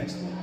next one.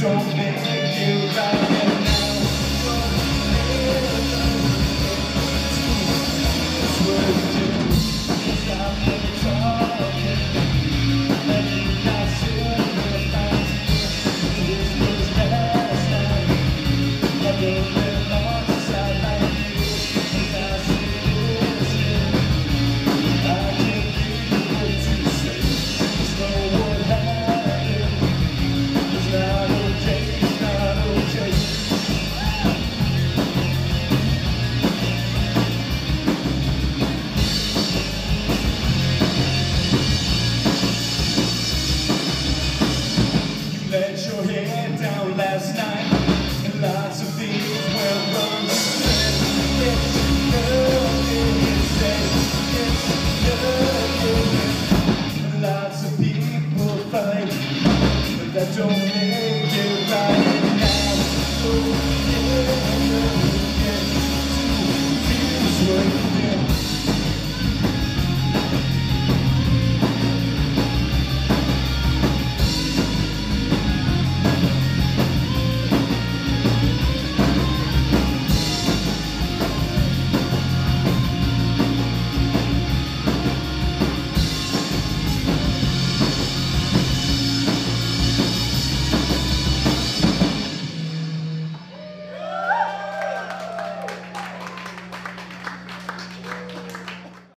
Don't make you right last night. And lots of things went wrong. It's nothing, it's nothing Lots of people fight But that don't